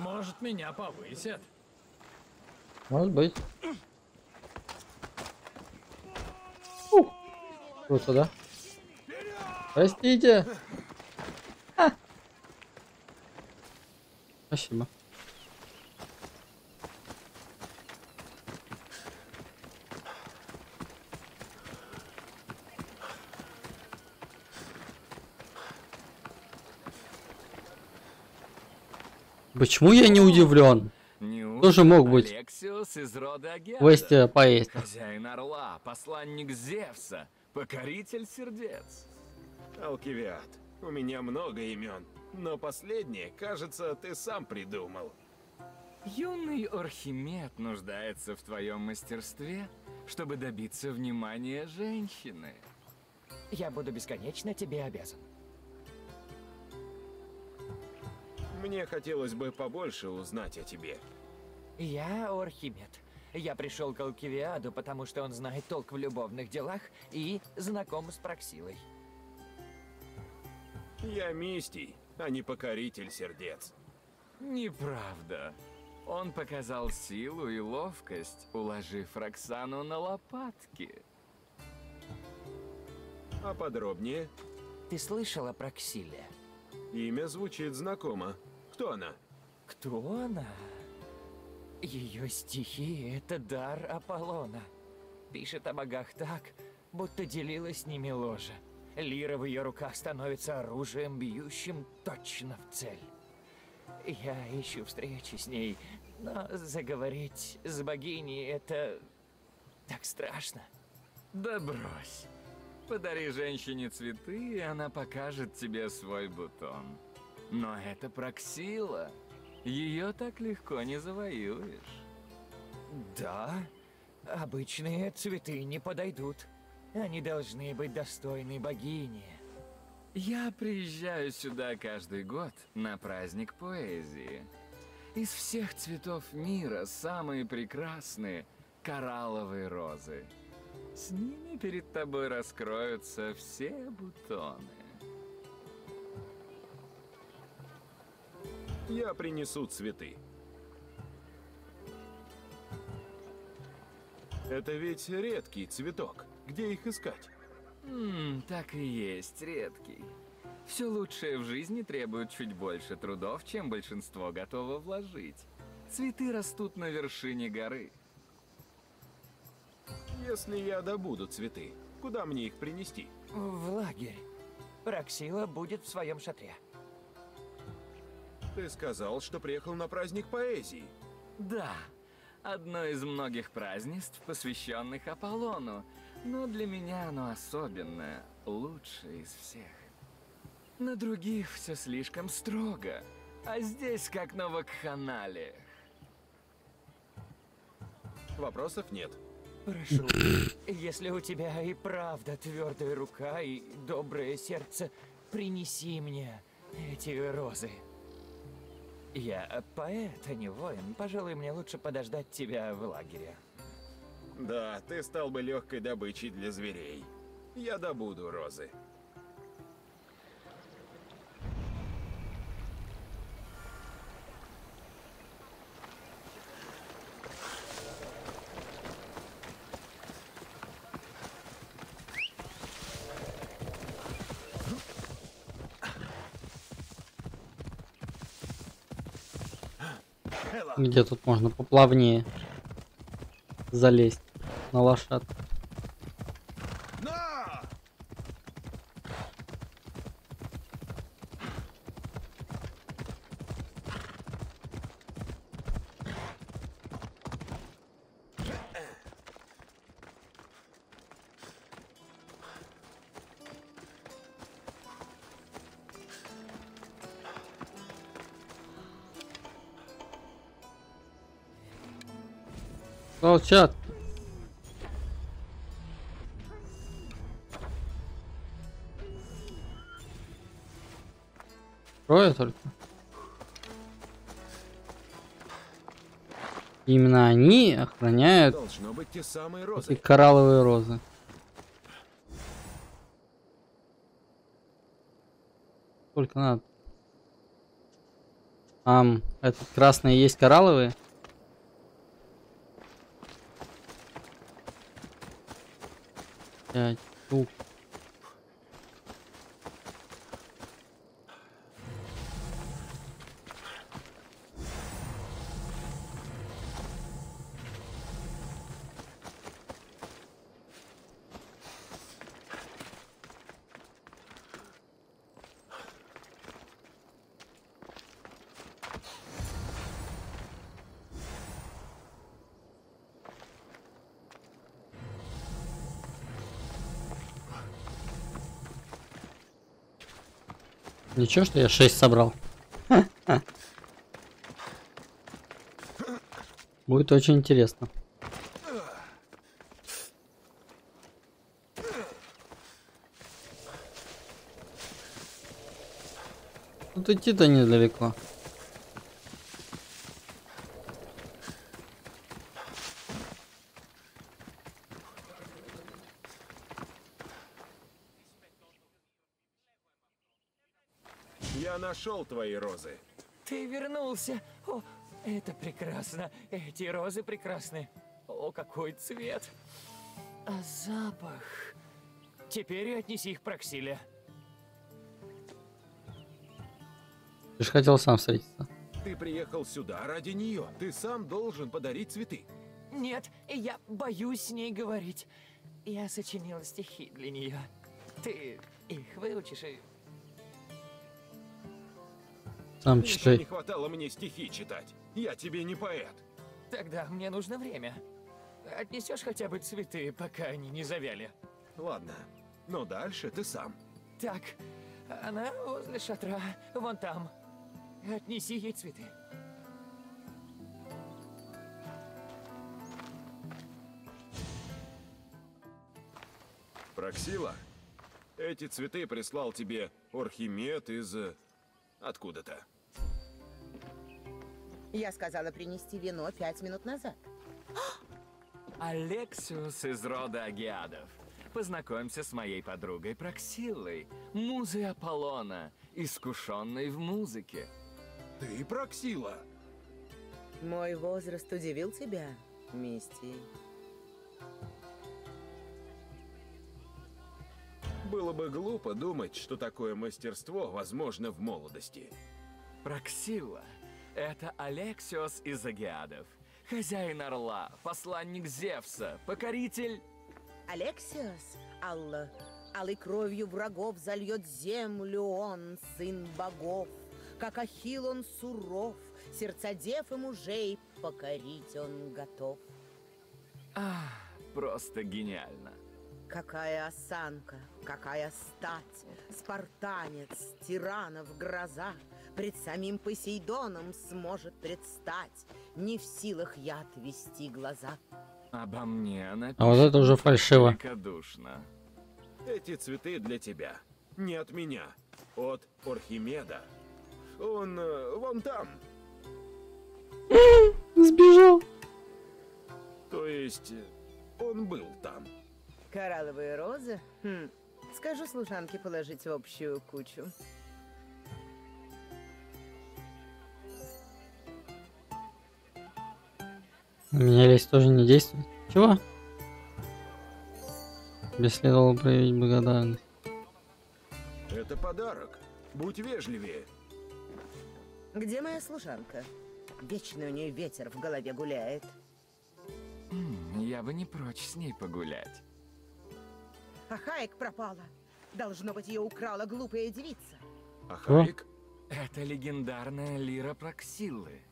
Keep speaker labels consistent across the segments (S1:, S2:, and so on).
S1: Может, меня повысят.
S2: Может быть. Ух. Круто, да? Простите. А. Спасибо. Почему я не удивлен? Тоже мог быть. Вести поесть.
S3: Хозяин Орла, посланник Зевса, покоритель сердец.
S4: Алкивиад, у меня много имен, но последнее, кажется, ты сам придумал.
S3: Юный Орхимед нуждается в твоем мастерстве, чтобы добиться внимания женщины.
S5: Я буду бесконечно тебе обязан.
S4: Мне хотелось бы побольше узнать о тебе.
S5: Я Орхимед. Я пришел к Алкивиаду, потому что он знает толк в любовных делах и знаком с Проксилой.
S4: Я Мистий, а не покоритель сердец.
S3: Неправда. Он показал силу и ловкость, уложив Роксану на лопатки.
S4: А подробнее?
S5: Ты слышал о Проксиле?
S4: Имя звучит знакомо. Кто она?
S5: Кто она? Ее стихи — это дар Аполлона. Пишет о богах так, будто делила с ними ложе. Лира в ее руках становится оружием, бьющим точно в цель. Я ищу встречи с ней, но заговорить с богиней — это так страшно.
S3: Да брось. Подари женщине цветы, и она покажет тебе свой бутон. Но это Проксила. Ее так легко не завоюешь.
S5: Да, обычные цветы не подойдут. Они должны быть достойны богини.
S3: Я приезжаю сюда каждый год на праздник поэзии. Из всех цветов мира самые прекрасные – коралловые розы. С ними перед тобой раскроются все бутоны.
S4: Я принесу цветы. Это ведь редкий цветок. Где их искать?
S3: Ммм, так и есть, редкий. Все лучшее в жизни требует чуть больше трудов, чем большинство готово вложить. Цветы растут на вершине горы.
S4: Если я добуду цветы, куда мне их принести?
S5: В лагерь. Проксила будет в своем шатре.
S4: Ты сказал, что приехал на праздник поэзии.
S3: Да, одно из многих празднеств, посвященных Аполлону, но для меня оно особенное, лучшее из всех. На других все слишком строго, а здесь как на вакханалиях.
S4: Вопросов нет.
S5: Прошу, если у тебя и правда твердая рука и доброе сердце, принеси мне эти розы. Я поэт, а не воин. Пожалуй, мне лучше подождать тебя в лагере.
S4: Да, ты стал бы легкой добычей для зверей. Я добуду розы.
S2: Где тут можно поплавнее залезть на лошадку? Молчат. Трое только. Именно они охраняют
S4: Должно быть те самые
S2: эти
S4: розы.
S2: коралловые розы. Сколько надо? Ам, этот красный есть коралловые? Пять штук. Ничего, что я 6 собрал. Будет очень интересно. Тут идти-то недалеко.
S4: Я нашел твои розы.
S5: Ты вернулся. О, это прекрасно. Эти розы прекрасны. О, какой цвет. А запах. Теперь отнеси их Проксиле.
S2: Ты же хотел сам встретиться.
S4: Ты приехал сюда ради нее. Ты сам должен подарить цветы.
S5: Нет, я боюсь с ней говорить. Я сочинила стихи для нее. Ты их выучишь и...
S2: Сам
S4: Еще
S2: читай.
S4: не хватало мне стихи читать. Я тебе не поэт.
S5: Тогда мне нужно время. Отнесешь хотя бы цветы, пока они не завяли.
S4: Ладно, но дальше ты сам.
S5: Так, она возле шатра, вон там. Отнеси ей цветы.
S4: Проксила, эти цветы прислал тебе Орхимед из... откуда-то.
S6: Я сказала принести вино пять минут назад.
S3: Алексиус из рода Агиадов. Познакомься с моей подругой Проксиллой, музой Аполлона, искушенной в музыке.
S4: Ты Проксила?
S6: Мой возраст удивил тебя, Мисти.
S4: Было бы глупо думать, что такое мастерство возможно в молодости.
S3: Проксилла — это Алексиос из Агиадов, хозяин Орла, посланник Зевса, покоритель...
S6: Алексиос, Алла, алой кровью врагов зальет землю он, сын богов. Как Ахилл он суров, сердца дев и мужей покорить он готов.
S3: Ах, просто гениально.
S6: Какая осанка, какая стать, спартанец, тиранов гроза, пред самим Посейдоном сможет предстать, не в силах я отвести глаза.
S3: Обо мне она
S2: А вот это уже фальшиво.
S3: великодушно.
S4: Эти цветы для тебя. Не от меня. От Орхимеда. Он э, вон там.
S2: Сбежал.
S4: То есть, э, он был там.
S6: Коралловые розы? Хм. Скажу служанке положить в общую кучу.
S2: На меня лезть тоже не действует. Чего? Тебе следовало проявить благодарность.
S4: Это подарок. Будь вежливее.
S6: Где моя служанка? Вечно у нее ветер в голове гуляет.
S3: Я бы не прочь с ней погулять.
S6: А Хайк пропала. Должно быть, ее украла глупая девица.
S4: А Хайк?
S3: Это легендарная лира Проксиллы.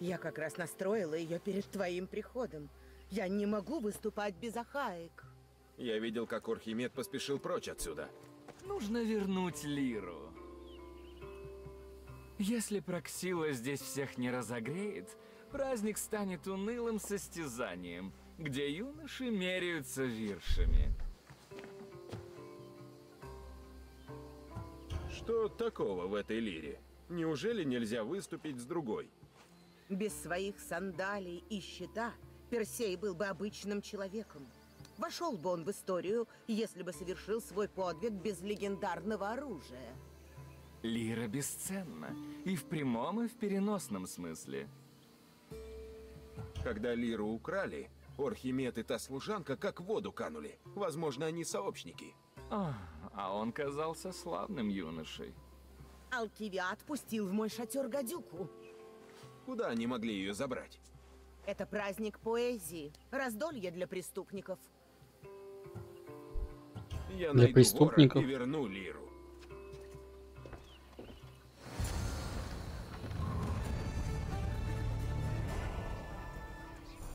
S6: Я как раз настроила ее перед твоим приходом. Я не могу выступать без Ахаек.
S4: Я видел, как Орхимед поспешил прочь отсюда.
S3: Нужно вернуть лиру. Если Проксила здесь всех не разогреет, праздник станет унылым состязанием, где юноши меряются виршами.
S4: Что такого в этой лире? Неужели нельзя выступить с другой?
S6: Без своих сандалий и щита Персей был бы обычным человеком. Вошел бы он в историю, если бы совершил свой подвиг без легендарного оружия.
S3: Лира бесценна. И в прямом, и в переносном смысле.
S4: Когда Лиру украли, Орхимед и та служанка как в воду канули. Возможно, они сообщники.
S3: А, а он казался славным юношей.
S6: Алкивиад отпустил в мой шатер гадюку.
S4: Куда они могли ее забрать?
S6: Это праздник поэзии, раздолье для преступников.
S4: Я
S2: Для
S4: найду
S2: преступников.
S4: вора и верну Лиру.